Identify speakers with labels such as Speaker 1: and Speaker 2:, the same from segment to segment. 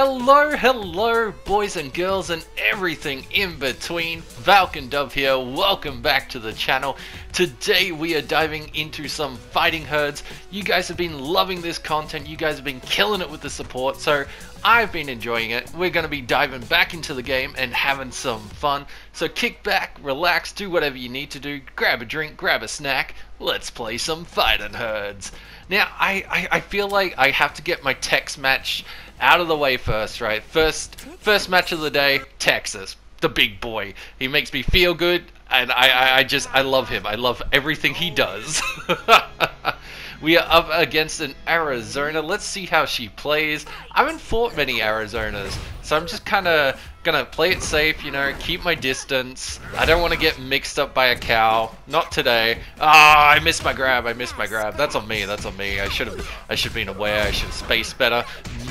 Speaker 1: Hello, hello, boys and girls, and everything in between. Falcon Dove here. Welcome back to the channel. Today we are diving into some fighting herds. You guys have been loving this content. You guys have been killing it with the support, so I've been enjoying it. We're going to be diving back into the game and having some fun. So kick back, relax, do whatever you need to do. Grab a drink, grab a snack. Let's play some fighting herds. Now, I, I, I feel like I have to get my text match out of the way first, right? First, first match of the day, Texas, the big boy. He makes me feel good, and I, I, I just, I love him. I love everything he does. we are up against an Arizona. Let's see how she plays. I haven't fought many Arizonas, so I'm just kind of gonna play it safe, you know, keep my distance. I don't want to get mixed up by a cow. Not today. Ah, oh, I missed my grab. I missed my grab. That's on me. That's on me. I should have. I should have been aware. I should have spaced better.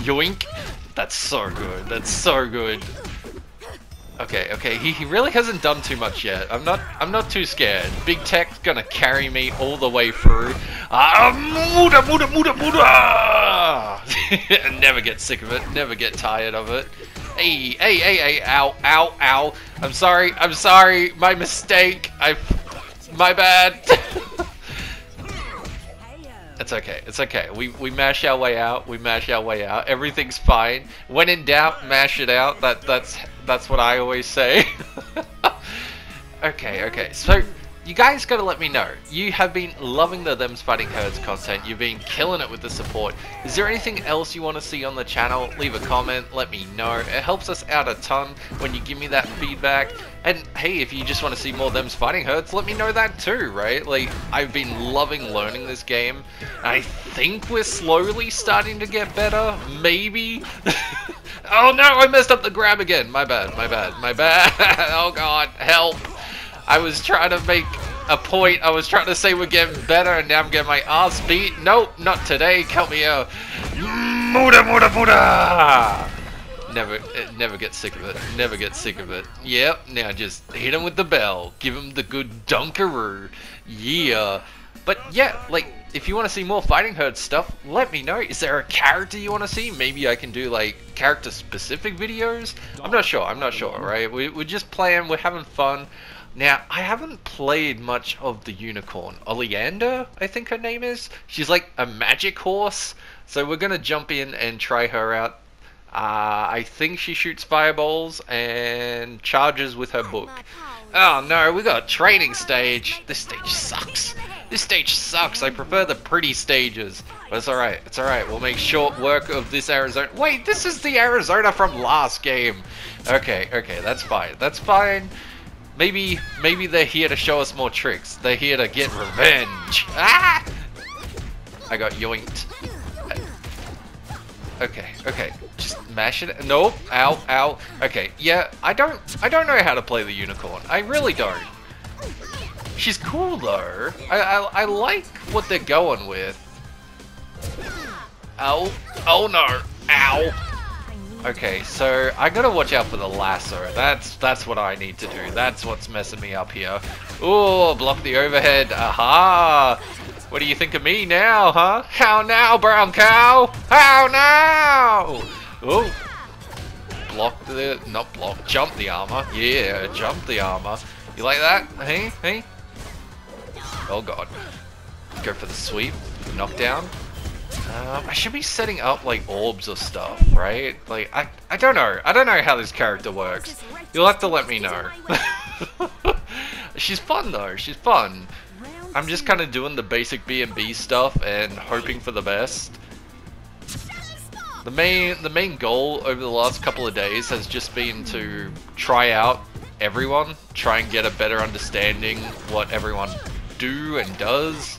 Speaker 1: Yoink. That's so good. That's so good. Okay, okay, he, he really hasn't done too much yet. I'm not I'm not too scared. Big Tech's gonna carry me all the way through. Ah, muda, muda, muda, muda! never get sick of it, never get tired of it. Hey, hey, hey, hey, ow, ow, ow. I'm sorry, I'm sorry, my mistake. I, my bad. it's okay, it's okay. We, we mash our way out, we mash our way out. Everything's fine. When in doubt, mash it out. That, that's, that's what I always say. okay, okay, so you guys gotta let me know. You have been loving the Them's Fighting Herds content. You've been killing it with the support. Is there anything else you want to see on the channel? Leave a comment, let me know. It helps us out a ton when you give me that feedback. And hey, if you just want to see more Them's Fighting Herds, let me know that too, right? Like, I've been loving learning this game. I think we're slowly starting to get better, maybe? oh no, I messed up the grab again. My bad, my bad, my bad. oh god, help. I was trying to make a point. I was trying to say we're getting better, and now I'm getting my ass beat. Nope, not today. Count me out. Muda, muda, muda. Never, eh, never get sick of it. Never get sick of it. Yep. Now just hit him with the bell. Give him the good dunkaroo. Yeah. But yeah, like if you want to see more Fighting Herd stuff, let me know. Is there a character you want to see? Maybe I can do like character specific videos. I'm not sure. I'm not sure. Right? We, we're just playing. We're having fun. Now, I haven't played much of the unicorn. Oleander, I think her name is. She's like a magic horse. So we're going to jump in and try her out. Uh, I think she shoots fireballs and charges with her book. Oh no, we got a training stage. This stage sucks. This stage sucks. I prefer the pretty stages. But it's alright. It's alright. We'll make short work of this Arizona. Wait, this is the Arizona from last game. Okay, okay, that's fine. That's fine. Maybe, maybe they're here to show us more tricks. They're here to get revenge. Ah! I got yoinked. Okay, okay. Just mash it. Nope. Ow, ow. Okay, yeah. I don't, I don't know how to play the unicorn. I really don't. She's cool though. I, I, I like what they're going with. Ow. Oh no. Ow. Okay, so I gotta watch out for the lasso. That's that's what I need to do. That's what's messing me up here. Oh, block the overhead. Aha! What do you think of me now, huh? How now, brown cow? How now? Oh, block the not block. Jump the armor. Yeah, jump the armor. You like that? Hey, hey. Oh god. Go for the sweep. Knockdown. Um, I should be setting up like orbs or stuff, right? Like, I, I don't know. I don't know how this character works. You'll have to let me know. She's fun though. She's fun. I'm just kind of doing the basic B&B stuff and hoping for the best. The main, the main goal over the last couple of days has just been to try out everyone, try and get a better understanding what everyone do and does.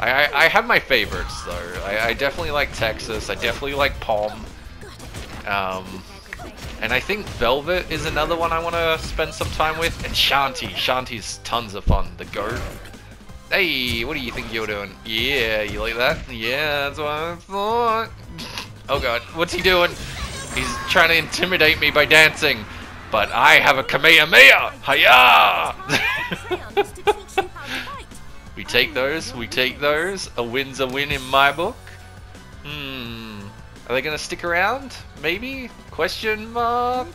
Speaker 1: I, I, I have my favorites though. I, I, definitely like Texas. I definitely like Palm. Um, and I think Velvet is another one I want to spend some time with. And Shanty. Shanty's tons of fun. The goat. Hey, what do you think you're doing? Yeah, you like that? Yeah, that's what I thought. Oh god, what's he doing? He's trying to intimidate me by dancing. But I have a Kamehameha! Hiya! We take those, we take those. A win's a win in my book. Hmm. Are they gonna stick around? Maybe? Question mark?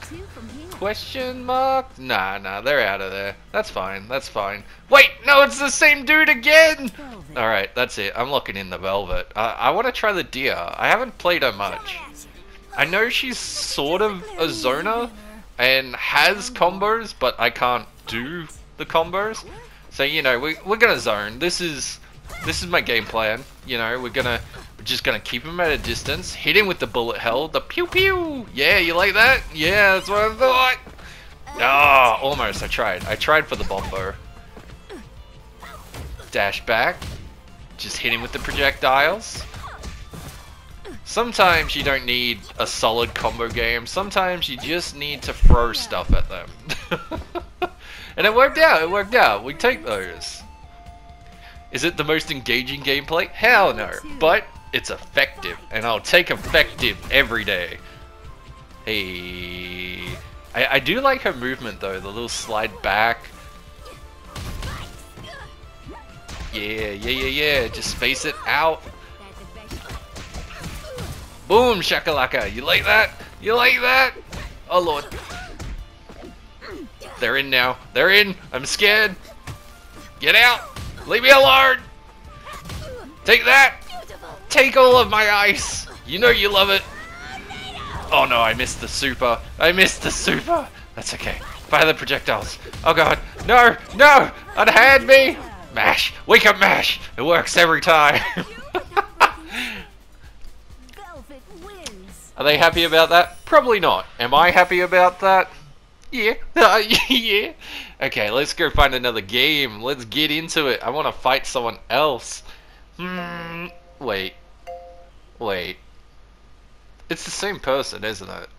Speaker 1: Question mark? Nah, nah, they're out of there. That's fine, that's fine. Wait, no, it's the same dude again! Alright, that's it. I'm locking in the Velvet. I, I want to try the Deer. I haven't played her much. I know she's sort of a zoner and has combos, but I can't do the combos. So, you know, we, we're gonna zone. This is this is my game plan. You know, we're gonna we're just gonna keep him at a distance, hit him with the bullet hell, the pew pew. Yeah, you like that? Yeah, that's what I thought. Ah, almost. I tried. I tried for the bombo. Dash back. Just hit him with the projectiles. Sometimes you don't need a solid combo game. Sometimes you just need to throw stuff at them. and it worked out. It worked out. We take those. Is it the most engaging gameplay? Hell no. But it's effective. And I'll take effective every day. Hey. I, I do like her movement though. The little slide back. Yeah, yeah, yeah, yeah. Just space it out. Boom, shakalaka. You like that? You like that? Oh, Lord. They're in now. They're in. I'm scared. Get out. Leave me alone. Take that. Take all of my ice. You know you love it. Oh no, I missed the super. I missed the super. That's okay. Fire the projectiles. Oh god. No, no. Unhand me. Mash! Wake up, Mash! It works every time! Are they happy about that? Probably not. Am I happy about that? Yeah. Yeah. Okay, let's go find another game. Let's get into it. I want to fight someone else. Hmm. Wait. Wait. It's the same person, isn't it?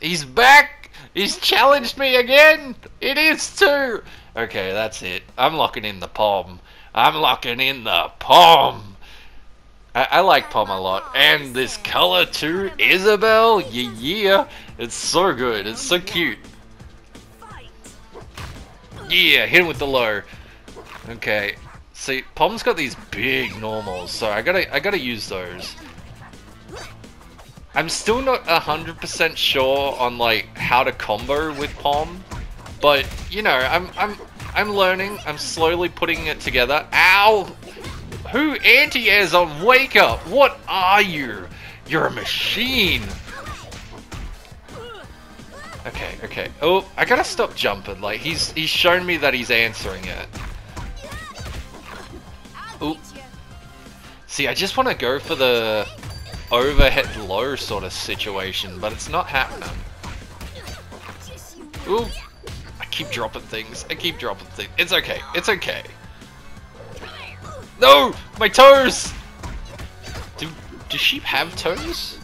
Speaker 1: He's back! He's challenged me again! It is too! Okay, that's it. I'm locking in the Pom. I'm locking in the Pom! I, I like Pom a lot. And this color too, Isabel? yeah, yeah. It's so good, it's so cute. Yeah, hit him with the low. Okay. See, Pom's got these big normals, so I gotta I gotta use those. I'm still not 100% sure on like how to combo with Pom, but you know, I'm I'm I'm learning. I'm slowly putting it together. Ow! Who anti-airs on Wake Up? What are you? You're a machine. Okay, okay. Oh, I gotta stop jumping. Like he's he's shown me that he's answering it. See, I just want to go for the overhead low sort of situation, but it's not happening. Ooh. I keep dropping things. I keep dropping things. It's okay. It's okay. No! My toes! Do, do sheep have toes?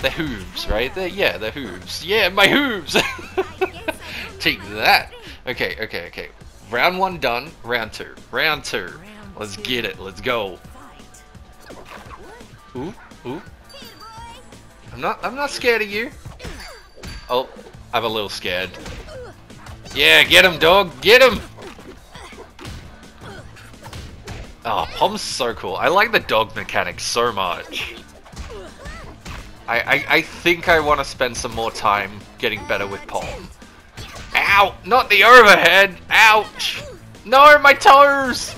Speaker 1: They're hooves, right? They're, yeah, they're hooves. Yeah, my hooves! Take that! Okay, okay, okay. Round one done. Round two. Round two. Let's get it. Let's go. Ooh. Ooh. I'm not I'm not scared of you. Oh, I'm a little scared. Yeah, get him, dog. Get him. Oh, Pom's so cool. I like the dog mechanic so much. I, I, I think I want to spend some more time getting better with Pom. Ow! Not the overhead! Ouch! No, my toes!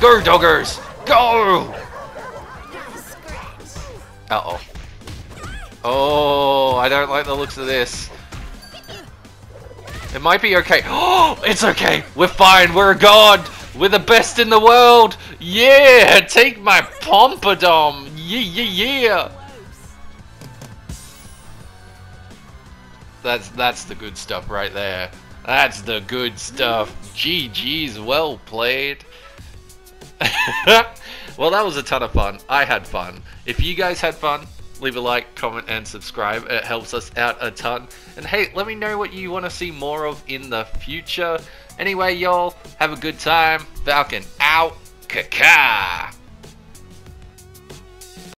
Speaker 1: Go, doggers! Go! Uh-oh. Oh, I don't like the looks of this. It might be okay. Oh, it's okay. We're fine. We're a god. We're the best in the world. Yeah, take my pompadom. Yeah, yeah, yeah. That's that's the good stuff right there. That's the good stuff. GG's well played. Well, that was a ton of fun. I had fun. If you guys had fun, leave a like, comment, and subscribe. It helps us out a ton. And hey, let me know what you want to see more of in the future. Anyway, y'all, have a good time. Falcon out. Kaka.